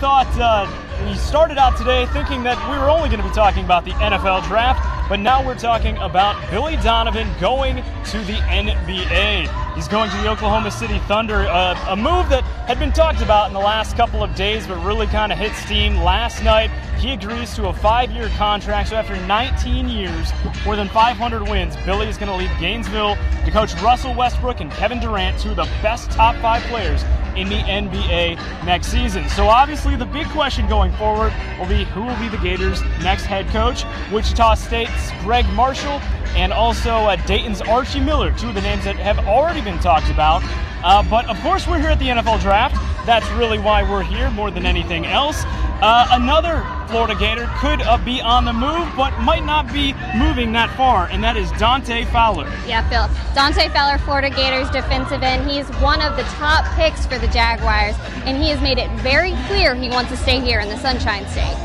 Thought uh, we started out today thinking that we were only going to be talking about the NFL draft, but now we're talking about Billy Donovan going to the NBA. He's going to the Oklahoma City Thunder, uh, a move that had been talked about in the last couple of days, but really kind of hit steam last night. He agrees to a five year contract. So after 19 years, more than 500 wins, Billy is going to leave Gainesville to coach Russell Westbrook and Kevin Durant, two of the best top five players in the NBA next season. So obviously the big question going forward will be who will be the Gators' next head coach. Wichita State's Gregg Marshall and also uh, Dayton's Archie Miller, two of the names that have already been talked about. Uh, but of course, we're here at the NFL Draft. That's really why we're here more than anything else. Uh, another Florida Gator could uh, be on the move, but might not be moving that far, and that is Dante Fowler. Yeah, Phil. Dante Fowler, Florida Gators defensive end. He's one of the top picks for the Jaguars, and he has made it very clear he wants to stay here in the Sunshine State.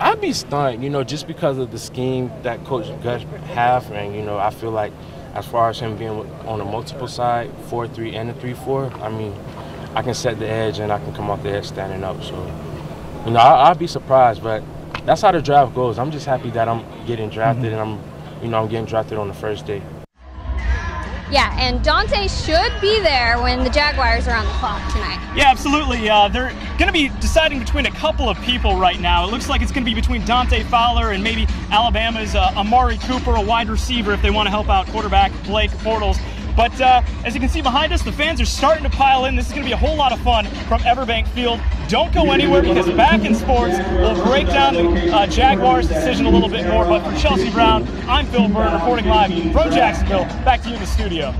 I'd be stunned, you know, just because of the scheme that Coach Gus have, and you know, I feel like as far as him being on a multiple side, four three and a three four, I mean, I can set the edge and I can come off the edge standing up. So, you know, I, would be surprised, but that's how the draft goes. I'm just happy that I'm getting drafted mm-hmm. and I'm, you know, I'm getting drafted on the first day. Yeah, and Dante should be there when the Jaguars are on the clock tonight. Yeah, absolutely. Uh, they're going to be deciding between a couple of people right now. It looks like it's going to be between Dante Fowler and maybe Alabama's uh, Amari Cooper, a wide receiver, if they want to help out quarterback Blake Bortles. But uh, as you can see behind us, the fans are starting to pile in. This is going to be a whole lot of fun from Everbank Field. Don't go anywhere because back in sports, we'll break down the uh, Jaguars' decision a little bit more. But for Chelsea Brown, I'm Phil Byrne reporting live from Jacksonville. Back to you in the studio.